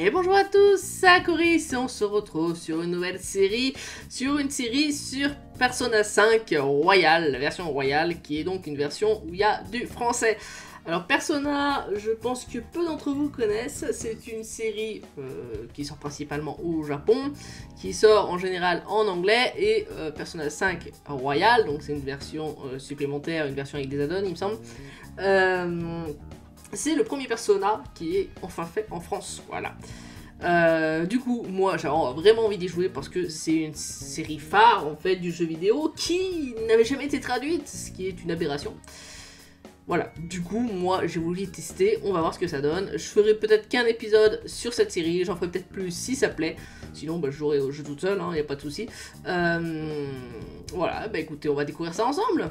Et bonjour à tous, c'est Coris et on se retrouve sur une nouvelle série, sur une série sur Persona 5 Royal, la version Royale, qui est donc une version où il y a du français. Alors Persona, je pense que peu d'entre vous connaissent, c'est une série euh, qui sort principalement au Japon, qui sort en général en anglais, et euh, Persona 5 Royal, donc c'est une version euh, supplémentaire, une version avec des add-ons il me semble. C'est le premier Persona qui est enfin fait en France, voilà. Euh, du coup, moi j'ai vraiment envie d'y jouer parce que c'est une série phare en fait du jeu vidéo qui n'avait jamais été traduite, ce qui est une aberration. Voilà, du coup, moi j'ai voulu tester, on va voir ce que ça donne. Je ferai peut-être qu'un épisode sur cette série, j'en ferai peut-être plus si ça plaît. Sinon, bah, je jouerai au jeu toute seule, il n'y a pas de souci. Euh, voilà, bah écoutez, on va découvrir ça ensemble.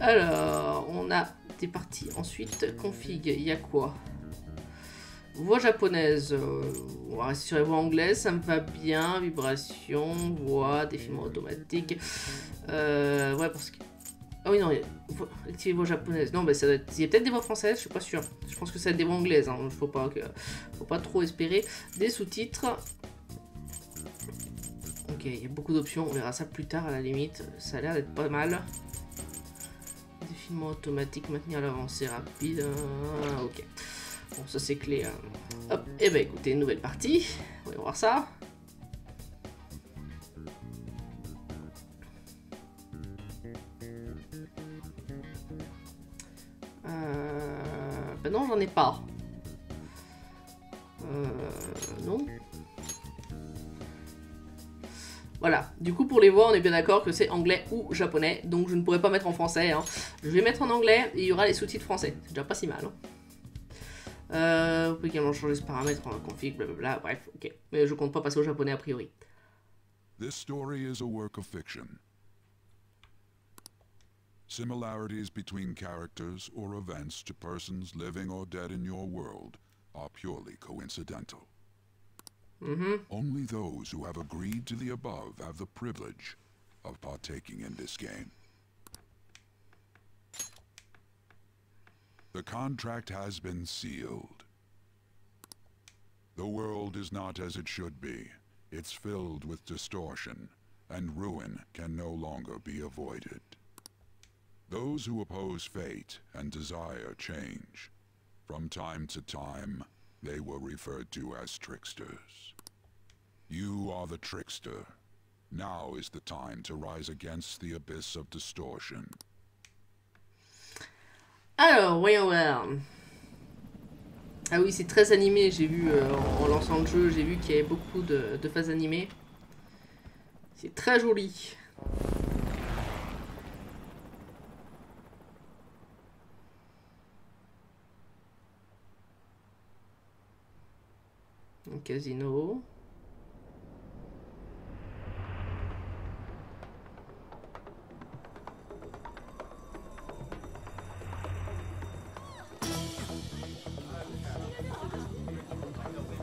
Alors, on a des parties. Ensuite, config, il y a quoi? Voix japonaise, euh, on va rester sur les voix anglaises, ça me va bien. Vibration, voix, défilement automatique. Euh, ouais, parce que. Ah oui, non, voix- activer voix japonaise. Non, bah, ça doit être- il y a peut-être des voix françaises, je suis pas sûr. Je pense que ça va être des voix anglaises, hein. faut, pas faut pas trop espérer. Des sous-titres. Ok, il y a beaucoup d'options, on verra ça plus tard à la limite. Ça a l'air d'être pas mal. Automatique, maintenir l'avancée rapide. Ah, ok. Bon, ça c'est clé. hein. Hop, et ben écoutez, nouvelle partie. On va voir ça. Euh... Ben non, j'en ai pas. Euh... Non. Du coup pour les voix on est bien d'accord que c'est anglais ou japonais, donc je ne pourrais pas mettre en français. hein. Je vais mettre en anglais et il y aura les sous-titres français, c'est déjà pas si mal. hein. Euh, vous pouvez également changer ce paramètre en config, blablabla, bref, ok. Mais je compte pas passer au japonais a priori. Fiction. Similarities between characters or events to persons living or dead in your world are purely coincidental. Mhm. Only those who have agreed to the above have the privilege of partaking in this game. The contract has been sealed. The world is not as it should be. It's filled with distortion, and ruin can no longer be avoided. Those who oppose fate and desire change. From time to time, they were referred to as tricksters. You are the trickster. Now is the time to rise against the abyss of distortion. Alors, voyons voir. Ah oui, c'est très animé, j'ai vu euh, en en lançant le jeu, j'ai vu qu'il y avait beaucoup de, de phases animées. C'est très joli. Un casino.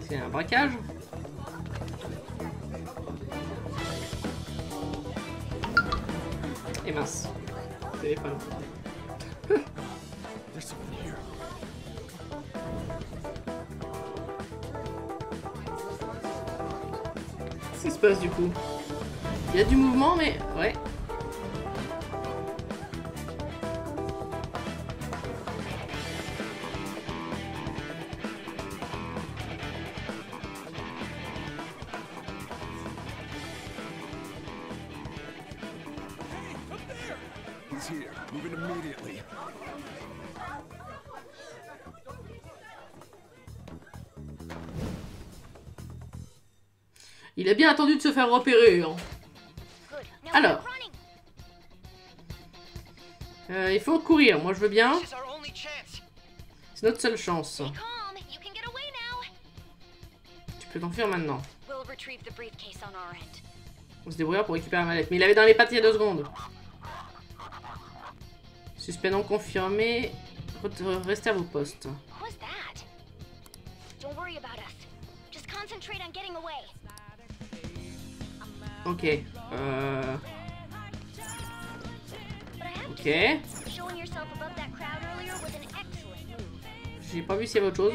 C'est un braquage. Et mince. Téléphone. Qu'est-ce qui se passe du coup Il y a du mouvement, mais ouais. Attendu de se faire repérer. hein. Alors. Euh, il faut courir, moi je veux bien. C'est notre seule chance. Tu peux t'enfuir maintenant. On se débrouillera pour récupérer la mallette. Mais il avait dans les pattes il y a deux secondes. Suspect non confirmé. Re- Restez à vos postes. An excellent move. J'ai pas vu s'il y avait autre chose.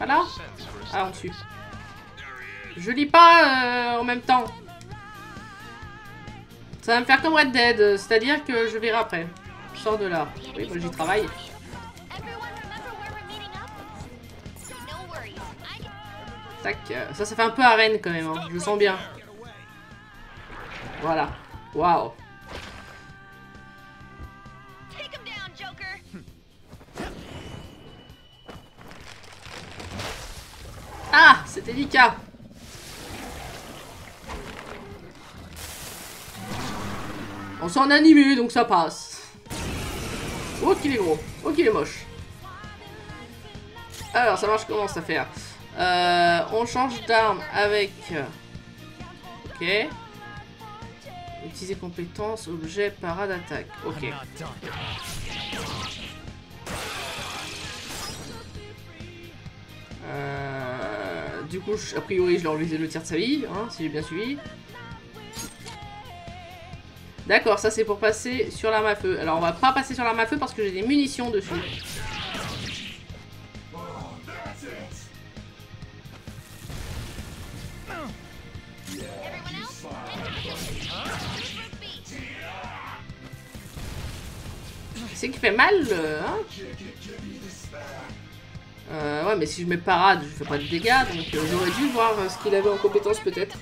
No sense for Ah, on suit. Je lis pas euh, en même temps. Ça va me faire comme Red Dead, euh, c'est-à-dire que je verrai après. Je sors de là. Oui, moi j'y travaille. Tac, ça, ça fait un peu arène quand même, hein. je le sens bien. Voilà. Waouh. Ah, c'est délicat. On s'en animé, donc ça passe. Oh qu'il est gros, oh qu'il est moche. Alors, ça marche comment cette affaire? Euh, On change d'arme avec... Ok. Utiliser compétence, objet, parade, attaque. Ok. Euh, du coup, a priori, je leur enlevé le tir de sa vie, hein, si j'ai bien suivi. D'accord, ça c'est pour passer sur l'arme à feu. Alors on va pas passer sur l'arme à feu parce que j'ai des munitions dessus. Mal, euh, hein euh, Ouais, mais si je mets parade, je fais pas de dégâts, donc euh, j'aurais dû voir ce qu'il avait en compétence peut-être.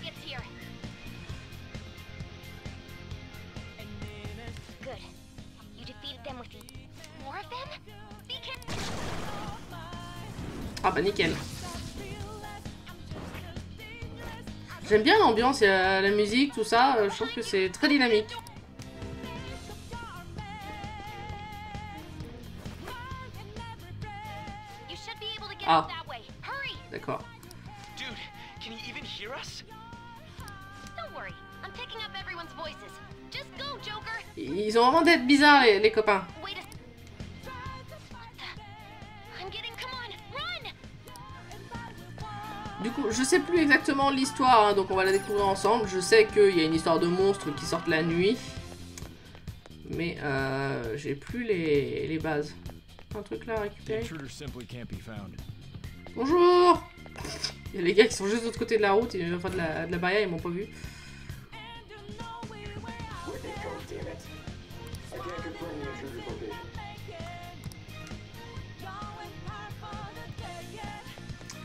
Ah bah nickel. J'aime bien l'ambiance, la musique, tout ça, je trouve que c'est très dynamique. Go, Joker! Ils ont vraiment d'être bizarres les, les copains. Du coup, je sais plus exactement l'histoire, hein, donc on va la découvrir ensemble. Je sais qu'il y a une histoire de monstres qui sortent la nuit. Mais euh, j'ai plus les, les bases. Un truc là à récupérer. Bonjour Il y a les gars qui sont juste de l'autre côté de la route, enfin de la, de la barrière, ils m'ont pas vu.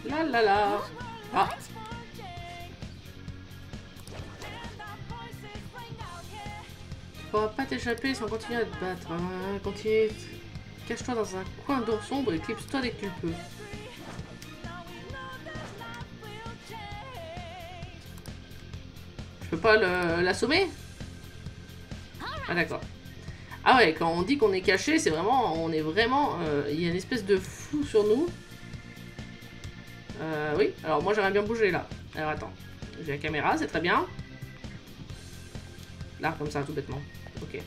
La la la Ah Tu pourras pas t'échapper si on continue à te battre. hein. Continue. Cache-toi dans un coin d'eau sombre et clipse-toi dès que tu peux. Je peux pas l'assommer? Ah d'accord. Ah ouais, quand on dit qu'on est caché, c'est vraiment, on est vraiment, euh, il y a une espèce de flou sur nous. Euh, oui, alors moi j'aimerais bien bouger là. Alors attends, j'ai la caméra, c'est très bien. Là, comme ça, tout bêtement. Ok.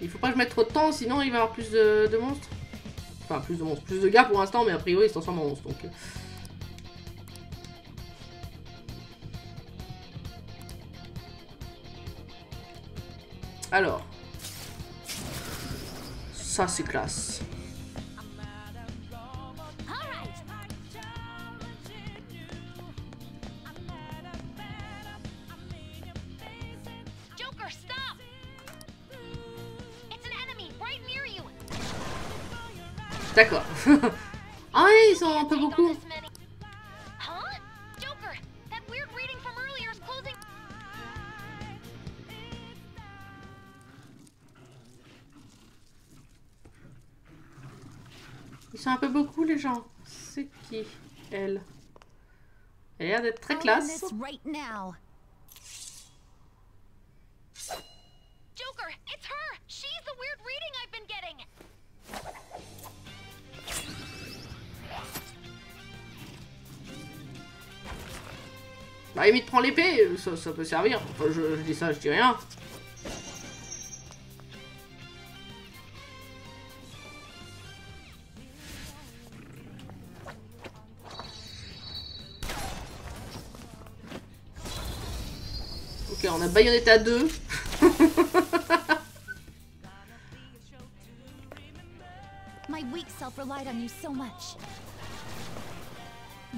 Il faut pas que je mette trop de temps, sinon il va y avoir plus de monstres. Enfin, plus de monstres. Plus de gars pour l'instant, mais a priori il se transforme en monstre. Donc... euh. Alors. Ça, c'est classe. D'accord. ah oui, ils sont un peu beaucoup. Ils sont un peu beaucoup, les gens. C'est qui Elle? Elle a l'air d'être très classe. Bah limite prends l'épée, ça, peut servir. Enfin, je, dis ça, je dis rien. Ok, on a Bayonetta 2. My weak self relied on you so much.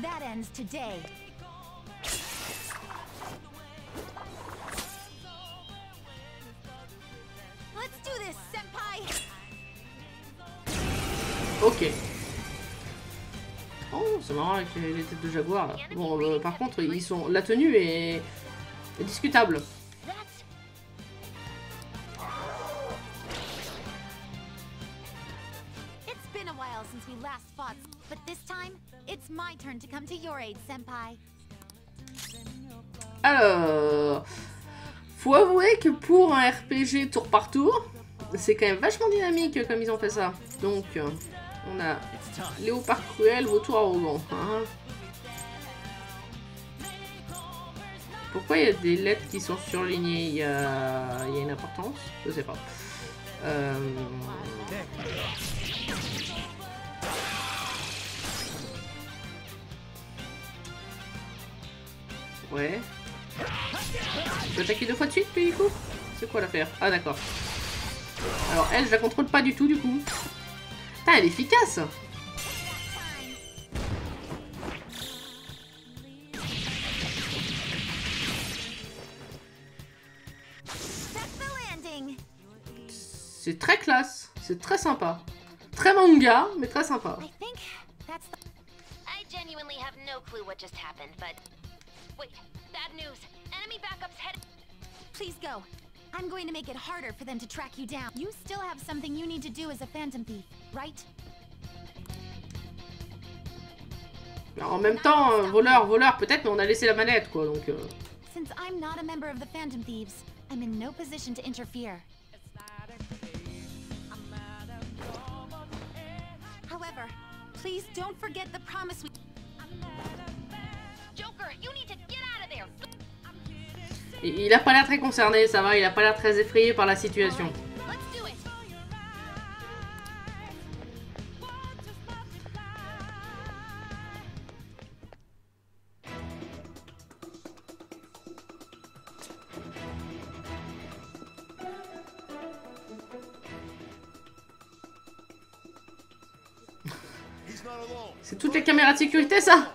That ends today. Oh, c'est marrant avec les, les têtes de jaguar là. Bon, euh, par contre, ils sont, la tenue est, est discutable. Alors, faut avouer que pour un RPG tour par tour, c'est quand même vachement dynamique comme ils ont fait ça. Donc, euh, on a Léopard cruel, vautour arrogant. hein. Pourquoi il y a des lettres qui sont surlignées? Il y a, une importance? Je sais pas. Euh, Ouais. Tu peux attaquer deux fois de suite, lui, du coup? C'est quoi l'affaire? Ah, d'accord. Alors, elle, je la contrôle pas du tout, du coup. Putain, elle est efficace! C'est très classe, c'est très sympa. Très manga, mais très sympa. I think that's the. I genuinely have no clue what just happened, but wait, bad news. Enemy backups headed. Please go. I'm going to make it harder for them to track you down. You still have something you need to do as a Phantom Thief, right? Alors, en même temps, euh, voleur, voleur, peut-être, mais on a laissé la manette, quoi, donc... euh, Since I'm not a member of the Phantom Thieves, I'm in no position to interfere. However, please don't forget the promise we. Joker, you need to get out of there. Il il a pas l'air très concerné, ça va, il a pas l'air très effrayé par la situation. C'est toutes les caméras de sécurité, ça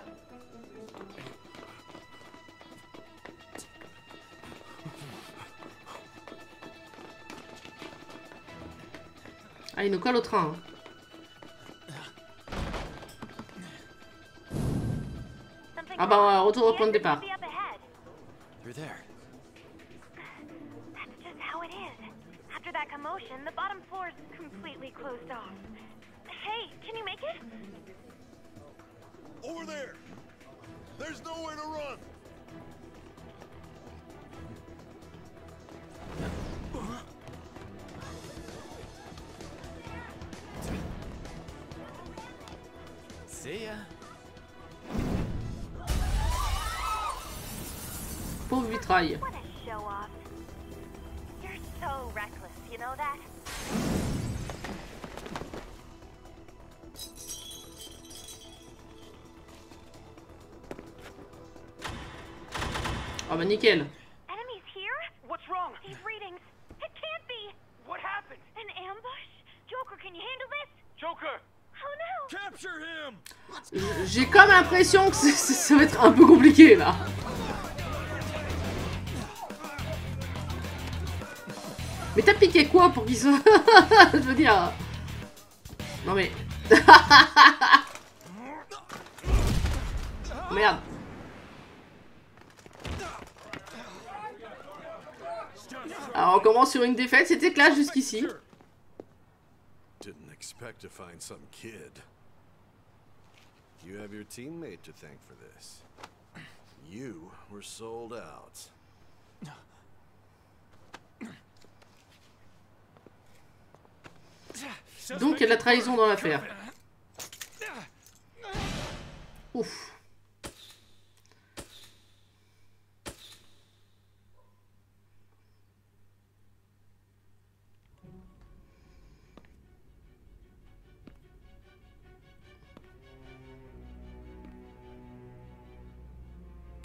Ah, il nous colle au train. hein. Ah bah, retour au point de départ. Over there. There's nowhere to run. See ya. Pauvre vitrail. What a show off. You're so reckless, you know that? No. Capture him. J'ai comme l'impression que ça va être un peu compliqué, là. Mais t'as piqué quoi pour qu'il soit... Je veux dire... Non mais... Merde. Alors on commence sur une défaite, c'était classe jusqu'ici. Didn't expect to find some kid. You have your teammate to thank for this. You were sold out. Donc il y a de la trahison dans l'affaire. Ouf.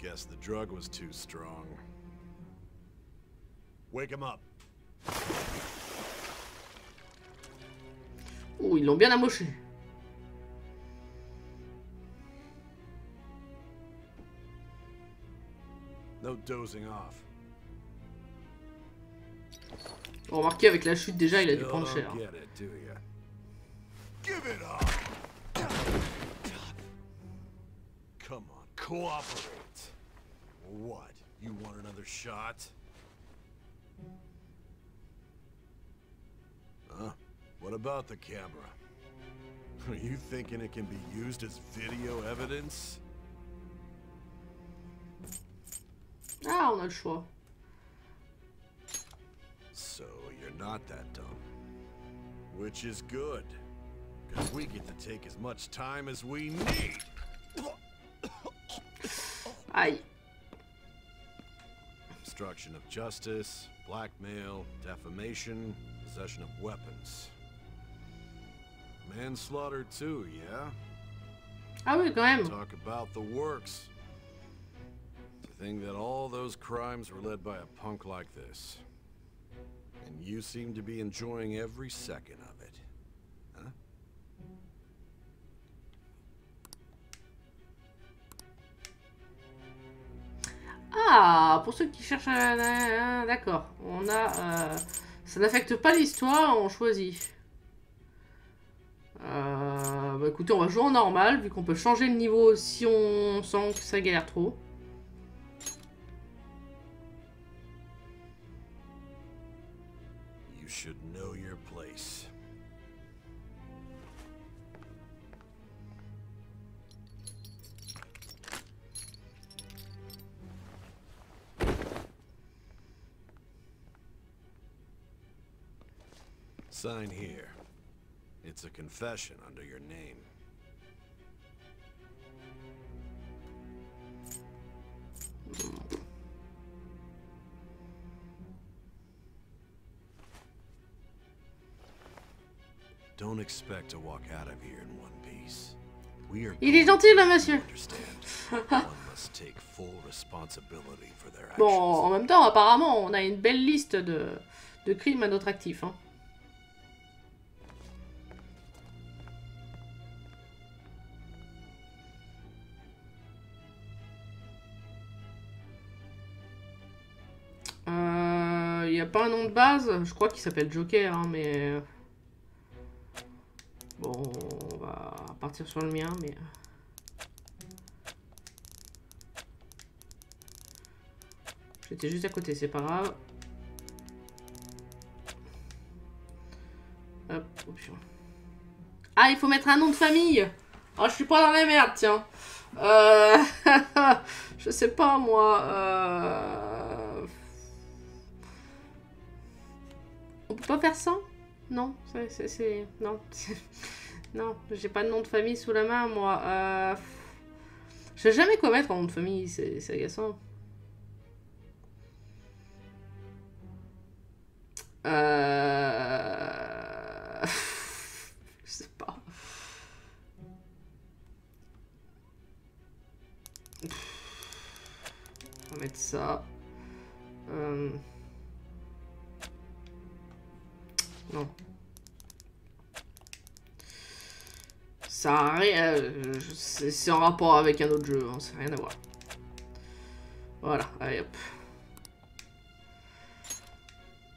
Guess the drug was too strong. Wake him up. Oh, ils l'ont bien amoché. No dozing off. Remarquez, avec la chute, déjà, il a dû prendre cher. Come on, cooperate. What? You want another shot? Huh? What about the camera? Are you thinking it can be used as video evidence? Ah, a le choix. So you're not that dumb. Which is good. Because we get to take as much time as we need. Aïe. Obstruction of justice, blackmail, defamation, possession of weapons. Manslaughter too, yeah? Ah oui, quand même. Talk about the works. To think that all those crimes were led by a punk like this. And you seem to be enjoying every second of Ah, pour ceux qui cherchent D'accord. On a... euh, Ça n'affecte pas l'histoire, on choisit. Euh, bah écoutez, on va jouer en normal, vu qu'on peut changer le niveau si on sent que ça galère trop. Under your name. Don't expect to walk out of here in one piece. We are Il est gentil, to monsieur. understand. One must take full responsibility for their actions. Bon, en même temps, apparemment, on a une belle liste de, de crimes à notre actif. Hein. Pas un nom de base, je crois qu'il s'appelle Joker, hein, mais... Bon, on va partir sur le mien, mais... J'étais juste à côté, c'est pas grave. Hop, option. Ah, il faut mettre un nom de famille Oh, je suis pas dans la merde, tiens. Euh... je sais pas, moi. Euh... Faire ça Non, c'est- Non, non, j'ai pas de nom de famille sous la main, moi. Euh... Je sais jamais quoi mettre en nom de famille, c'est c'est agaçant. Euh... Je sais pas. On va mettre ça. Euh, Non. Ça a rien. euh, C'est en rapport avec un autre jeu, hein, ça n'a rien à voir. Voilà, allez hop.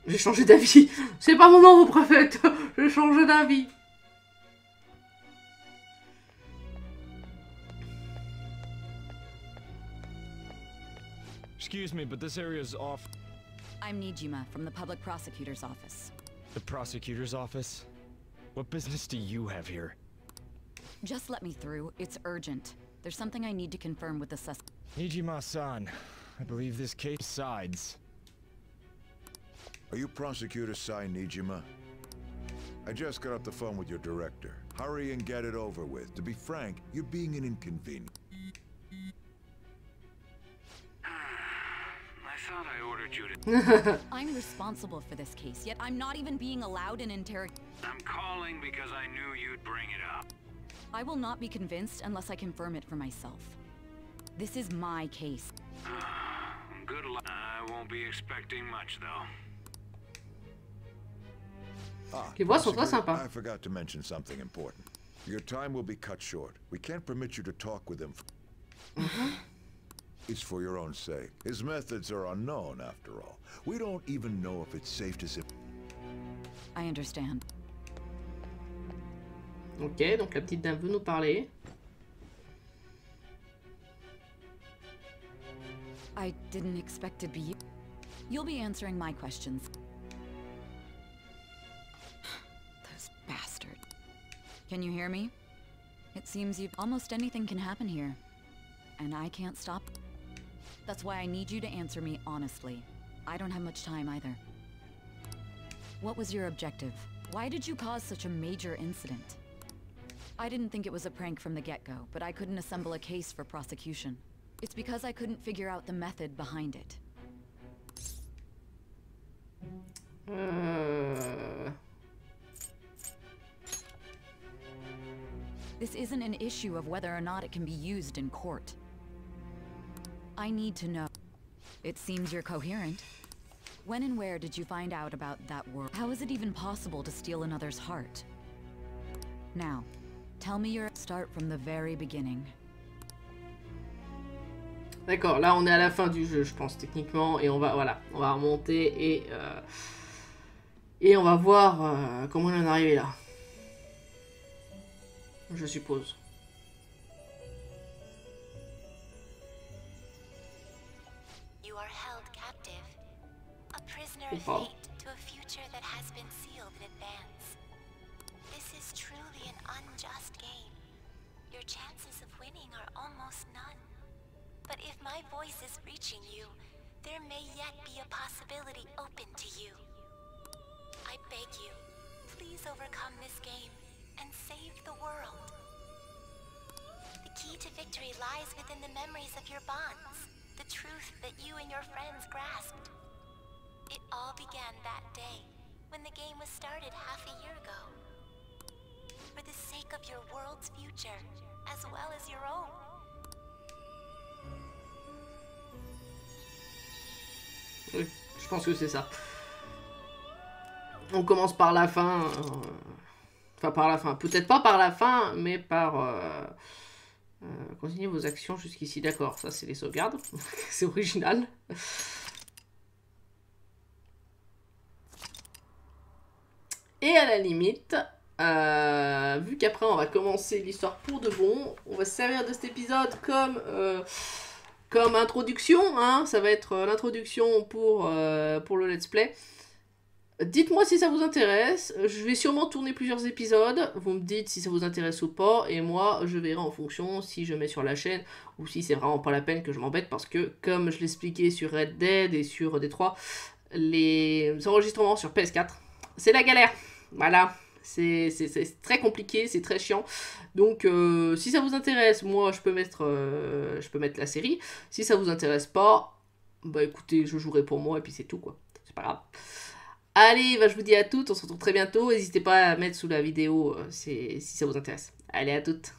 J'ai changé d'avis. C'est pas mon nom, vos préfètes. J'ai changé d'avis. Excuse me, but this area is off. I'm Nijima from the public prosecutor's office. The prosecutor's office? What business do you have here? Just let me through. It's urgent. There's something I need to confirm with the sus- Nijima-san, I believe this case sides. Are you Prosecutor Sai Nijima? I just got off the phone with your director. Hurry and get it over with. To be frank, you're being an inconvenience. Thought I ordered you to. I'm responsible for this case, yet I'm not even being allowed an interrogation. I'm calling because I knew you'd bring it up. I will not be convinced unless I confirm it for myself. This is my case. Good luck. I won't be expecting much, though. Ah, Les voix sont très. I forgot to mention something important. Your time will be cut short. We can't permit you to talk with him. It's for your own sake. His methods are unknown, after all. We don't even know if it's safe to say. I understand. Ok, donc la petite dame veut nous parler. I didn't expect to be you. You'll be answering my questions. Those bastards. Can you hear me? It seems you've... almost anything can happen here. And I can't stop. That's why I need you to answer me honestly. I don't have much time either. What was your objective? Why did you cause such a major incident? I didn't think it was a prank from the get-go, but I couldn't assemble a case for prosecution. It's because I couldn't figure out the method behind it. This isn't an issue of whether or not it can be used in court. I need to know. It seems you're coherent. When and where did you find out about that world? How is it even possible to steal another's heart? Now, tell me your start from the very beginning. D'accord, là on est à la fin du jeu, je pense, techniquement, et on va, voilà, on va remonter et, euh, et on va voir euh, comment on en est arrivé là. Je suppose. You are held captive, a prisoner of fate to a future that has been sealed in advance. This is truly an unjust game. Your chances of winning are almost none. But if my voice is reaching you, there may yet be a possibility open to you. I beg you, please overcome this game and save the world. The key to victory lies within the memories of your bonds, the truth that you and your friends grasped. It all began that day, when the game was started half a year ago. For the sake of your world's future, as well as your own. Oui, je pense que c'est ça. On commence par la fin. euh, Enfin, par la fin. Peut-être pas par la fin, mais par. Euh... euh, continuez vos actions jusqu'ici. D'accord, ça c'est les sauvegardes. c'est original. Et à la limite, euh, vu qu'après on va commencer l'histoire pour de bon, on va se servir de cet épisode comme, euh, introduction. Hein, ça va être l'introduction pour le let's play. Dites-moi si ça vous intéresse. Je vais sûrement tourner plusieurs épisodes. Vous me dites si ça vous intéresse ou pas. Et moi, je verrai en fonction si je mets sur la chaîne ou si c'est vraiment pas la peine que je m'embête. Parce que, comme je l'expliquais sur Red Dead et sur D3, les enregistrements sur PS4, c'est la galère. Voilà. C'est très compliqué, c'est très chiant. Donc, euh, si ça vous intéresse, moi, je peux, mettre, euh, je peux mettre la série. Si ça vous intéresse pas, bah écoutez, je jouerai pour moi et puis c'est tout, quoi. C'est pas grave. Allez, bah, je vous dis à toutes, on se retrouve très bientôt. N'hésitez pas à mettre sous la vidéo euh, si ça vous intéresse. Allez, à toutes.